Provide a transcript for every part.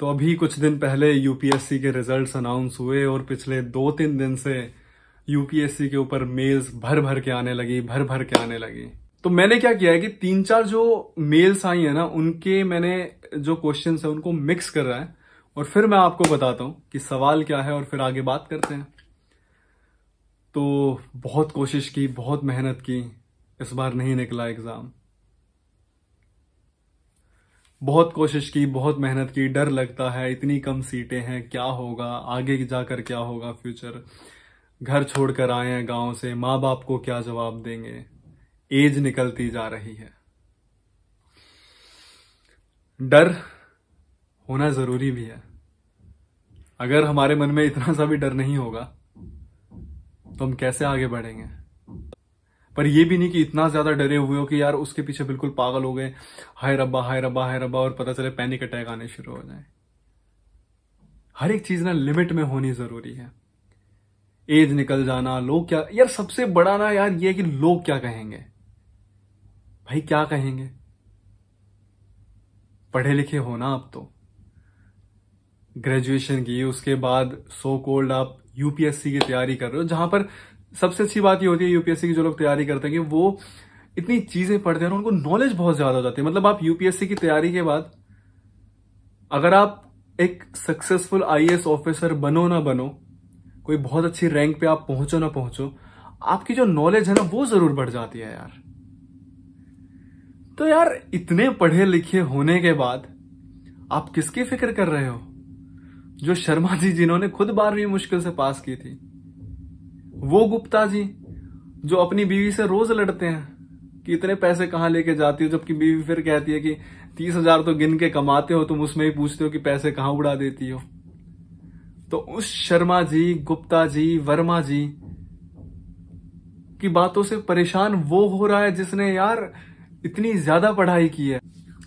तो अभी कुछ दिन पहले यूपीएससी के रिजल्ट्स अनाउंस हुए और पिछले दो तीन दिन से यूपीएससी के ऊपर मेल्स भर भर के आने लगी, भर भर के आने लगी। तो मैंने क्या किया है कि तीन चार जो मेल्स आई है ना, उनके मैंने जो क्वेश्चन है उनको मिक्स कर रहा है और फिर मैं आपको बताता हूँ कि सवाल क्या है और फिर आगे बात करते हैं। तो बहुत कोशिश की, बहुत मेहनत की, इस बार नहीं निकला एग्ज़ाम बहुत कोशिश की, बहुत मेहनत की, डर लगता है, इतनी कम सीटें हैं, क्या होगा, आगे जाकर क्या होगा फ्यूचर घर छोड़कर आए हैं गाँव से माँ बाप को क्या जवाब देंगे? एज निकलती जा रही है। डर होना ज़रूरी भी है। अगर हमारे मन में इतना सा भी डर नहीं होगा तो हम कैसे आगे बढ़ेंगे? पर यह भी नहीं कि इतना ज़्यादा डरे हुए हो कि यार उसके पीछे बिल्कुल पागल हो गए। हाय रब्बा हाय रब्बा हाय रब्बा, और पता चले पैनिक अटैक आने शुरू हो जाए। हर एक चीज़ ना लिमिट में होनी ज़रूरी है। एज निकल जाना, लोग क्या, यार सबसे बड़ा ना यार ये कि लोग क्या कहेंगे? भाई क्या कहेंगे? पढ़े लिखे हो ना आप तो। ग्रेजुएशन की, उसके बाद सो कोल्ड आप यूपीएससी की तैयारी कर रहे हो, जहाँ पर सबसे अच्छी बात ये होती है यूपीएससी की जो लोग तैयारी करते हैं कि वो इतनी चीज़ें पढ़ते हैं और उनको नॉलेज बहुत ज़्यादा हो जाती है। मतलब आप यूपीएससी की तैयारी के बाद अगर आप एक सक्सेसफुल आईएएस ऑफिसर बनो ना बनो, कोई बहुत अच्छी रैंक पे आप पहुंचो ना पहुंचो, आपकी जो नॉलेज है ना वो ज़रूर बढ़ जाती है यार। तो यार इतने पढ़े लिखे होने के बाद आप किसकी फ़िक्र कर रहे हो? जो शर्मा जी जिन्होंने खुद बारहवीं मुश्किल से पास की थी। वो गुप्ता जी, जो अपनी बीवी से रोज लड़ते हैं, कि इतने पैसे कहाँ लेके जाती हो, जबकि बीवी फिर कहती है कि तीस हज़ार तो गिन के कमाते हो, तुम उसमें ही पूछते हो कि पैसे कहाँ उड़ा देती हो। तो उस शर्मा जी, गुप्ता जी, वर्मा जी की बातों से परेशान वो हो रहा है जिसने यार इतनी ज़्यादा पढ़ाई की है।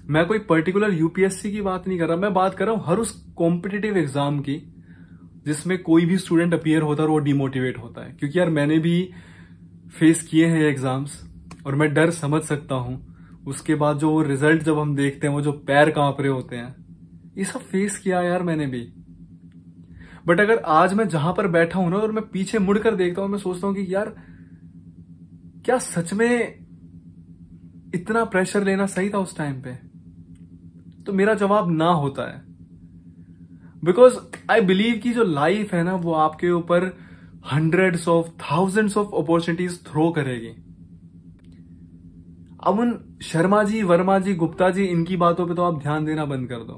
मैं कोई पर्टिकुलर यूपीएससी की बात नहीं कर रहा, मैं बात कर रहा हूँ हर उस कॉम्पिटेटिव एग्ज़ाम की जिसमें कोई भी स्टूडेंट अपियर होता है और वो डिमोटिवेट होता है। क्योंकि यार मैंने भी फेस किए हैं एग्ज़ाम्स और मैं डर समझ सकता हूँ। उसके बाद जो रिज़ल्ट जब हम देखते हैं, वो जो पैर काँप रहे होते हैं, ये सब फेस किया यार मैंने भी। बट अगर आज मैं जहाँ पर बैठा हूँ ना और मैं पीछे मुड़कर देखता हूँ, मैं सोचता हूँ कि यार, क्या सच में इतना प्रेशर लेना सही था उस टाइम पे? तो मेरा जवाब ना होता है। बिकॉज़ आई बिलीव की जो लाइफ है ना, वो आपके ऊपर hundreds of thousands of opportunities throw करेगी। अब उन शर्मा जी, वर्मा जी, गुप्ता जी, इनकी बातों पे तो आप ध्यान देना बंद कर दो।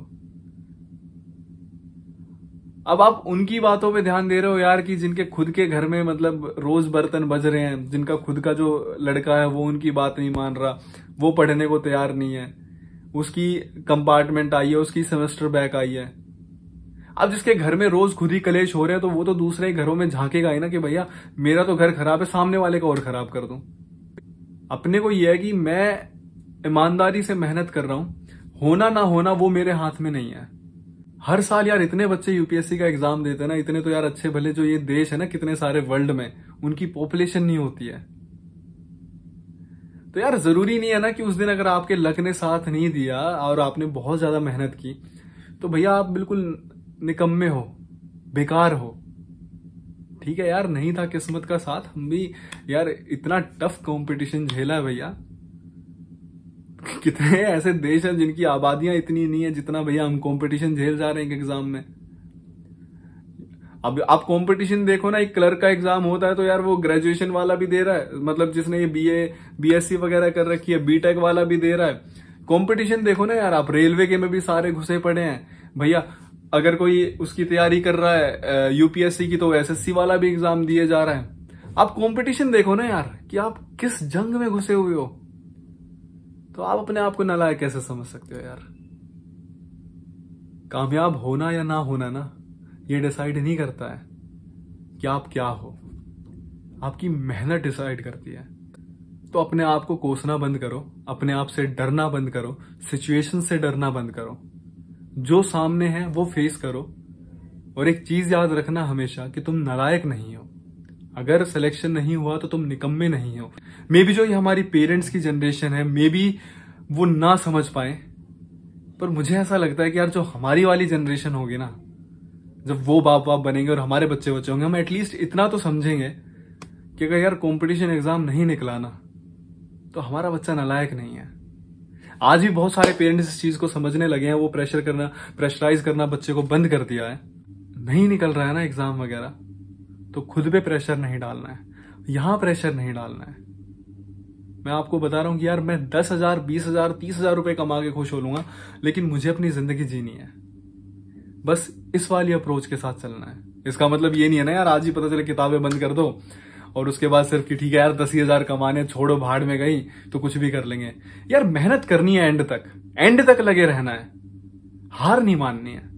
अब आप उनकी बातों पे ध्यान दे रहे हो यार कि जिनके खुद के घर में मतलब रोज बर्तन बज रहे हैं, जिनका खुद का जो लड़का है वो उनकी बात नहीं मान रहा, वो पढ़ने को तैयार नहीं है, उसकी कंपार्टमेंट आई है, उसकी सेमेस्टर बैक आई है। अब जिसके घर में रोज खुद कलेश हो रहे हैं तो वो तो दूसरे घरों में झांकेगा ही ना कि भैया, मेरा तो घर खराब है, सामने वाले का और खराब कर दू। अपने को यह है कि मैं ईमानदारी से मेहनत कर रहा हूँ। होना ना होना वो मेरे हाथ में नहीं है। हर साल यार इतने बच्चे यूपीएससी का एग्ज़ाम देते हैं ना, इतने तो यार अच्छे भले जो ये देश है ना, कितने सारे वर्ल्ड में, उनकी पॉपुलेशन नहीं होती है। तो यार ज़रूरी नहीं है ना कि उस दिन अगर आपके लक ने साथ नहीं दिया और आपने बहुत ज़्यादा मेहनत की तो भैया आप बिल्कुल निकम्मे हो, बेकार हो। ठीक है यार, नहीं था किस्मत का साथ, हम भी यार इतना टफ कंपटीशन झेला है भैया। कितने ऐसे देश हैं जिनकी आबादियाँ इतनी नहीं है जितना भैया हम कंपटीशन झेल जा रहे हैं एग्ज़ाम में। अब आप कंपटीशन देखो ना, एक क्लर्क का एग्ज़ाम होता है तो यार वो ग्रेजुएशन वाला भी दे रहा है। मतलब जिसने ये बीए बीएससी वगैरह कर रखी है बीटेक वाला भी दे रहा है। कंपटीशन देखो ना यार, आप रेलवे के में भी सारे घुसे पड़े हैं। भैया अगर कोई उसकी तैयारी कर रहा है यूपीएससी की तो एसएससी वाला भी एग्ज़ाम दिए जा रहा है। आप कंपटीशन देखो ना यार, कि आप किस जंग में घुसे हुए हो। तो आप अपने आप को नलायक कैसे समझ सकते हो यार? कामयाब होना या ना होना ना, ये डिसाइड नहीं करता है कि आप क्या हो। आपकी मेहनत डिसाइड करती है। तो अपने आप को कोसना बंद करो, अपने आप से डरना बंद करो सिचुएशन से डरना बंद करो। जो सामने है, वो फेस करो। और एक चीज़ याद रखना हमेशा कि तुम नालायक नहीं हो। अगर सिलेक्शन नहीं हुआ तो तुम निकम्मे नहीं हो। मे बी जो ये हमारी पेरेंट्स की जनरेशन है मे बी वो ना समझ पाए। पर मुझे ऐसा लगता है कि यार जो हमारी वाली जनरेशन होगी ना, जब वो बाप बाप बनेंगे और हमारे बच्चे बच्चे होंगे, हम एटलीस्ट इतना तो समझेंगे कि अगर यार कंपटीशन एग्ज़ाम नहीं निकला ना तो हमारा बच्चा नलायक नहीं है। आज भी बहुत सारे पेरेंट्स इस चीज़ को समझने लगे हैं, वो प्रेशर करना प्रेशराइज करना बच्चे को बंद कर दिया है। नहीं निकल रहा है ना एग्ज़ाम वगैरह तो खुद पे प्रेशर नहीं डालना है। यहाँ प्रेशर नहीं डालना है। मैं आपको बता रहा हूँ कि यार मैं दस हज़ार, बीस हज़ार, तीस हज़ार रुपए कमा के खुश हो लूँगा, लेकिन मुझे अपनी ज़िंदगी जीनी है। बस इस वाली अप्रोच के साथ चलना है। इसका मतलब ये नहीं है ना यार, आज ही पता चले किताबें बंद कर दो। और उसके बाद सिर्फ़ कि ठीक है यार, दस ही हज़ार कमाने छोड़ो, भाड़ में गई तो कुछ भी कर लेंगे। यार, मेहनत करनी है एंड तक। एंड तक लगे रहना है। हार नहीं माननी है।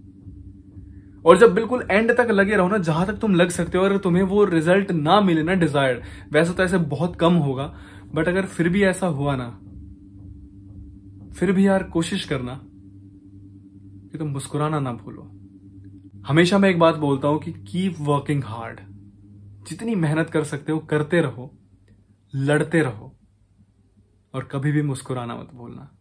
और जब बिल्कुल एंड तक लगे रहो ना, जहाँ तक तुम लग सकते हो, अगर तुम्हें वो रिज़ल्ट ना मिले ना डिजायर्ड वैसे तो ऐसे बहुत कम होगा। बट अगर फिर भी ऐसा हुआ ना, फिर भी यार कोशिश करना कि तुम मुस्कुराना ना भूलो। हमेशा मैं एक बात बोलता हूँ कि कीप वर्किंग हार्ड जितनी मेहनत कर सकते हो, करते रहो, लड़ते रहो और कभी भी मुस्कुराना मत भूलना।